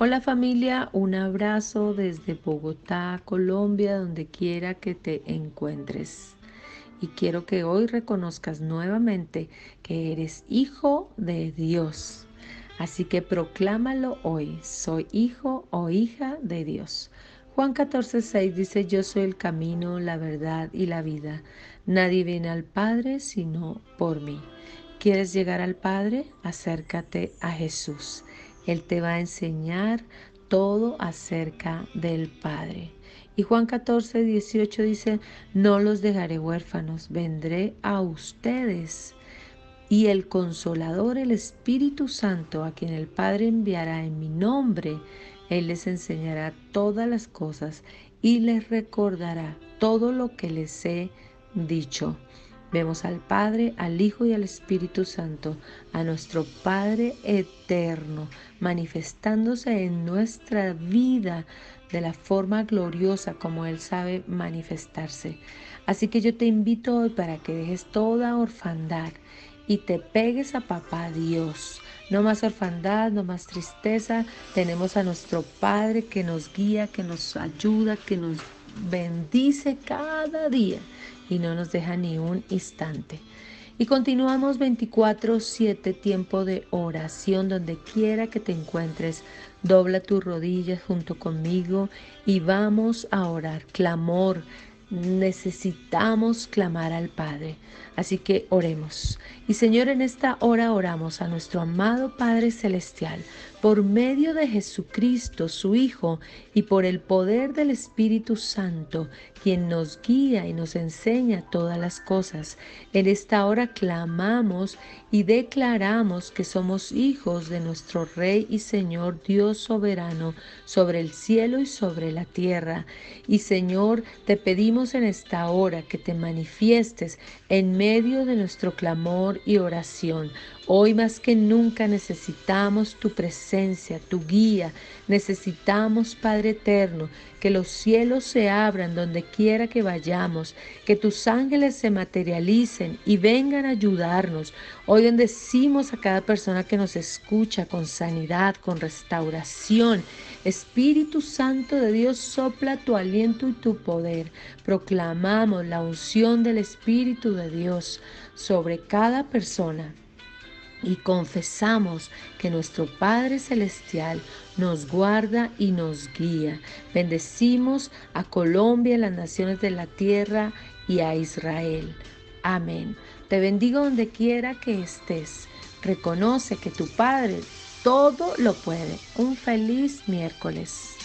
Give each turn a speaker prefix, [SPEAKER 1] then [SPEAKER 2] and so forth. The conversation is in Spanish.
[SPEAKER 1] Hola familia, un abrazo desde Bogotá, Colombia, donde quiera que te encuentres. Y quiero que hoy reconozcas nuevamente que eres hijo de Dios. Así que proclámalo hoy, soy hijo o hija de Dios. Juan 14, 6 dice, yo soy el camino, la verdad y la vida. Nadie viene al Padre sino por mí. ¿Quieres llegar al Padre? Acércate a Jesús. Él te va a enseñar todo acerca del Padre. Y Juan 14, 18 dice, no los dejaré huérfanos, vendré a ustedes. Y el consolador, el Espíritu Santo, a quien el Padre enviará en mi nombre, Él les enseñará todas las cosas y les recordará todo lo que les he dicho. Vemos al Padre, al Hijo y al Espíritu Santo, a nuestro Padre eterno, manifestándose en nuestra vida de la forma gloriosa como Él sabe manifestarse. Así que yo te invito hoy para que dejes toda orfandad y te pegues a papá Dios. No más orfandad, no más tristeza. Tenemos a nuestro Padre que nos guía, que nos ayuda, que nos bendice cada día y no nos deja ni un instante. Y continuamos 24/7 tiempo de oración donde quiera que te encuentres. Dobla tus rodillas junto conmigo y vamos a orar. Clamor, necesitamos clamar al Padre. Así que oremos. Y Señor, en esta hora oramos a nuestro amado Padre Celestial por medio de Jesucristo, su Hijo, y por el poder del Espíritu Santo, quien nos guía y nos enseña todas las cosas. En esta hora clamamos y declaramos que somos hijos de nuestro Rey y Señor Dios soberano sobre el cielo y sobre la tierra. Y Señor, te pedimos en esta hora que te manifiestes en medio de nuestro clamor y oración. Hoy más que nunca necesitamos tu presencia, tu guía. Necesitamos, Padre eterno, que los cielos se abran donde quiera que vayamos, que tus ángeles se materialicen y vengan a ayudarnos. Hoy bendecimos a cada persona que nos escucha con sanidad, con restauración. Espíritu Santo de Dios, sopla tu aliento y tu poder. Proclamamos la unción del Espíritu de Dios sobre cada persona y confesamos que nuestro Padre Celestial nos guarda y nos guía. Bendecimos a Colombia, las naciones de la tierra y a Israel. Amén. Te bendigo donde quiera que estés. Reconoce que tu Padre todo lo puede. Un feliz miércoles.